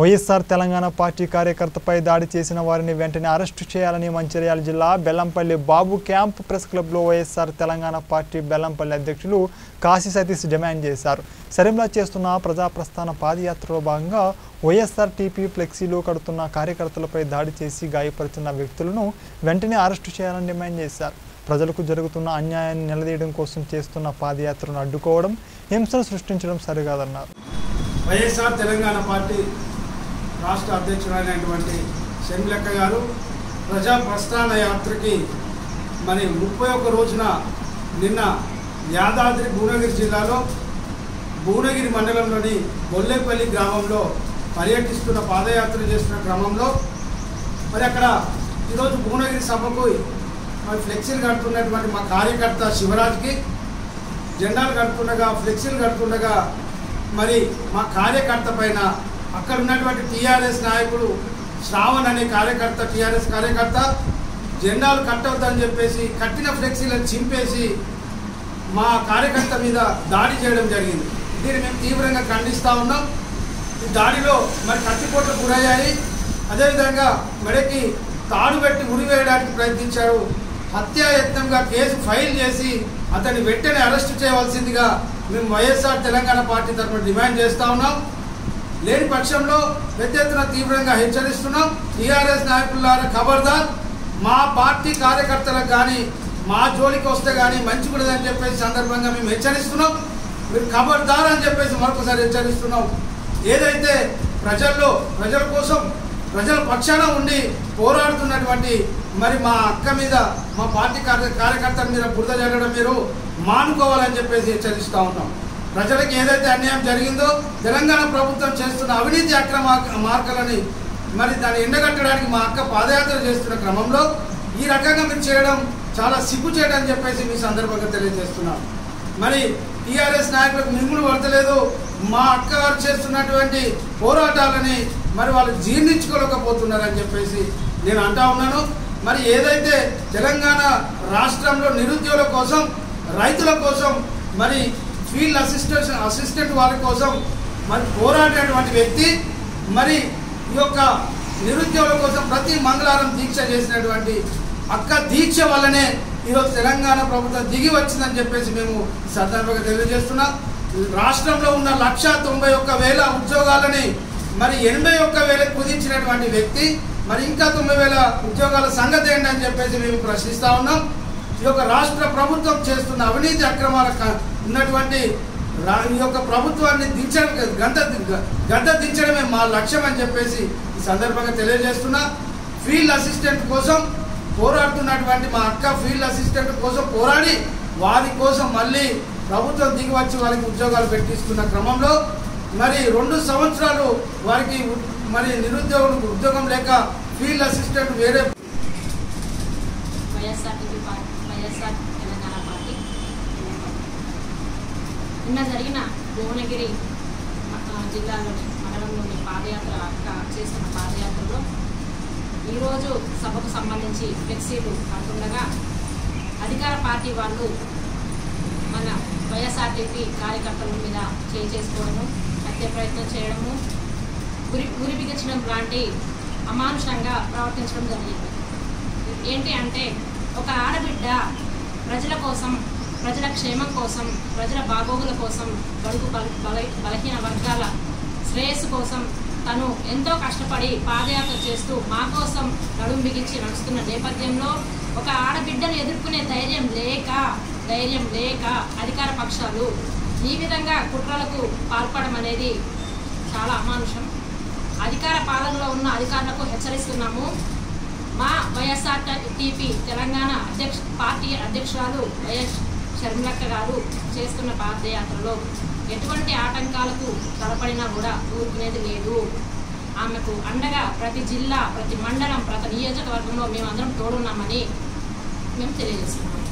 YSR Telangana party కార్యకర్తపై దాడి చేసిన వారిని వెంటనే అరెస్టు చేయాలని మంచిర్యాల జిల్లా బెల్లంపల్లి బాబు క్యాంప్ ప్రెస్ క్లబ్లో వైఎస్ఆర్ తెలంగాణ పార్టీ బెల్లంపల్లి అధ్యక్షులు కాశీ సతీష్ డిమాండ్ చేశారు. సరిమ్లా చేస్తున్న ప్రజాప్రస్థాన పాదయాత్రలో భాగంగా వైఎస్ఆర్ టీపీ ఫ్లెక్సీలో కడుతున్న కార్యకర్తలపై దాడి చేసి గాయపరుచున్న వ్యక్తులను వెంటనే అరెస్టు చేయాలని డిమాండ్ చేశారు. ప్రజలకు జరుగుతున్న అన్యాయాన్ని నిలదీయడం కోసం చేస్తున్న పాదయాత్రను అడ్డుకోవడం హింసను సృష్టించడం సరికాదన్నారు. వైఎస్ఆర్ తెలంగాణ పార్టీ రాష్ట్ర అధ్యక్షుడైనటువంటి షర్మిలక్క గారు ప్రజా ప్రస్థాన యాత్రకి మరి ముప్పై ఒక్క రోజున నిన్న యాదాద్రి భువనగిరి జిల్లాలో భువనగిరి మండలంలోని బొల్లేపల్లి గ్రామంలో పర్యటిస్తున్న పాదయాత్ర చేస్తున్న క్రమంలో మరి అక్కడ ఈరోజు భువనగిరి సభకు మరి ఫ్లెక్సీలు కడుతున్నటువంటి మా కార్యకర్త శివరాజ్కి జెండాలు కడుతుండగా ఫ్లెక్సీలు కడుతుండగా మరి మా కార్యకర్త పైన అక్కడ ఉన్నటువంటి టీఆర్ఎస్ నాయకుడు శ్రావణ్ అనే కార్యకర్త టీఆర్ఎస్ కార్యకర్త జెండాలు కట్టవద్దని చెప్పేసి కట్టిన ఫ్లెక్సీలను చింపేసి మా కార్యకర్త మీద దాడి చేయడం జరిగింది. దీన్ని మేము తీవ్రంగా ఖండిస్తూ ఉన్నాం. ఈ దాడిలో మరి కత్తిపోట్లు గురయ్యాయి. అదేవిధంగా మెడకి తాడు పెట్టి ఉరివేయడానికి ప్రయత్నించారు. హత్యాయత్నంగా కేసు ఫైల్ చేసి అతన్ని వెంటనే అరెస్ట్ చేయవలసిందిగా మేము వైఎస్ఆర్ తెలంగాణ పార్టీ తరఫున డిమాండ్ చేస్తూ ఉన్నాం. లేని పక్షంలో పెద్ద ఎత్తున తీవ్రంగా హెచ్చరిస్తున్నాం. టీఆర్ఎస్ నాయకులారా ఖబర్దార్. మా పార్టీ కార్యకర్తలకు కానీ మా జోలికి వస్తే కానీ మంచి కూడదని చెప్పేసి సందర్భంగా మేము హెచ్చరిస్తున్నాం. మీరు ఖబర్దార్ అని చెప్పేసి మరొకసారి హెచ్చరిస్తున్నాం. ఏదైతే ప్రజల్లో ప్రజల కోసం ప్రజల పక్షాన ఉండి పోరాడుతున్నటువంటి మరి మా అక్క మీద మా పార్టీ కార్య కార్యకర్తల మీద బురద జరగడం మీరు మానుకోవాలని చెప్పేసి హెచ్చరిస్తూ ఉన్నాం. ప్రజలకు ఏదైతే అన్యాయం జరిగిందో తెలంగాణ ప్రభుత్వం చేస్తున్న అవినీతి అక్రమ మార్గాలని మరి దాన్ని ఎండగట్టడానికి మా అక్క పాదయాత్ర చేస్తున్న క్రమంలో ఈ రకంగా మీరు చేయడం చాలా సిగ్గు చేయడం అని చెప్పేసి మీ సందర్భంగా తెలియజేస్తున్నాం మరి టీఆర్ఎస్ నాయకులకు మింగులు పడతలేదు. మా అక్క వారు చేస్తున్నటువంటి పోరాటాలని మరి వాళ్ళు జీర్ణించుకోలేకపోతున్నారని చెప్పేసి నేను అంటా ఉన్నాను. మరి ఏదైతే తెలంగాణ రాష్ట్రంలో నిరుద్యోగుల కోసం రైతుల కోసం మరి ఫీల్డ్ అసిస్టెంట్ అసిస్టెంట్ వారి కోసం మరి పోరాడినటువంటి వ్యక్తి మరి ఈ యొక్క నిరుద్యోగుల కోసం ప్రతి మంగళవారం దీక్ష చేసినటువంటి అక్క దీక్ష వల్లనే ఈరోజు తెలంగాణ ప్రభుత్వం దిగి వచ్చిందని చెప్పేసి మేము సందర్భంగా తెలియజేస్తున్నాం. రాష్ట్రంలో ఉన్న లక్ష తొంభై ఒక్క వేల ఉద్యోగాలని మరి ఎనభై ఒక్క వేల కుదించినటువంటి వ్యక్తి మరి ఇంకా తొంభై వేల ఉద్యోగాల సంగతి ఏంటని చెప్పేసి మేము ప్రశ్నిస్తా ఉన్నాం. ఈ యొక్క రాష్ట్ర ప్రభుత్వం చేస్తున్న అవినీతి అక్రమాల క- ఉన్నటువంటి ఈ యొక్క ప్రభుత్వాన్ని దించడం గంట గంట దించడమే మా లక్ష్యం అని చెప్పేసి ఈ సందర్భంగా తెలియజేస్తున్నా. ఫీల్డ్ అసిస్టెంట్ కోసం పోరాడుతున్నటువంటి మా అక్క ఫీల్డ్ అసిస్టెంట్ కోసం పోరాడి వారి కోసం మళ్ళీ ప్రభుత్వం దిగి వచ్చి వారికి ఉద్యోగాలు పెట్టిస్తున్న క్రమంలో మరి రెండు సంవత్సరాలు వారికి మరి నిరుద్యోగులకు ఉద్యోగం లేక ఫీల్డ్ అసిస్టెంట్ వేరే YSRTP party YSR Telangana party. నిన్న జరిగిన భువనగిరి జిల్లాలోని మండలంలోని పాదయాత్ర చేస్తున్న పాదయాత్రలో ఈరోజు సభకు సంబంధించి ఫ్లెక్సీలు పడుతుండగా అధికార పార్టీ వాళ్ళు మన వైఎస్ఆర్టీపీ కార్యకర్తల మీద చేయి చేసుకోవడము హత్య ప్రయత్నం చేయడము ఉరి ఉరి బిగించడం లాంటి అమానుషంగా ప్రవర్తించడం జరిగింది. ఏంటి అంటే ఒక ఆడబిడ్డ ప్రజల కోసం ప్రజల క్షేమం కోసం ప్రజల బాగోగుల కోసం బడుగు బల బలహీన వర్గాల శ్రేయస్సు కోసం తను ఎంతో కష్టపడి పాదయాత్ర చేస్తూ మా కోసం నడుం బిగించి నడుస్తున్న నేపథ్యంలో ఒక ఆడబిడ్డను ఎదుర్కొనే ధైర్యం లేక ధైర్యం లేక అధికార పక్షాలు ఈ విధంగా కుట్రలకు పాల్పడడం అనేది చాలా అమానుషం. అధికార పాలనలో ఉన్న అధికారులకు హెచ్చరిస్తున్నాము. మా వైఎస్ఆర్ టీపీ తెలంగాణ అధ్యక్ష పార్టీ అధ్యక్షురాలు వైఎస్ షర్మిలక్క గారు చేస్తున్న పాదయాత్రలో ఎటువంటి ఆటంకాలకు తలపడినా కూడా ఊరుకునేది లేదు. ఆమెకు అండగా ప్రతి జిల్లా ప్రతి మండలం ప్రతి నియోజకవర్గంలో మేమందరం తోడున్నామని మేము తెలియజేస్తున్నాం.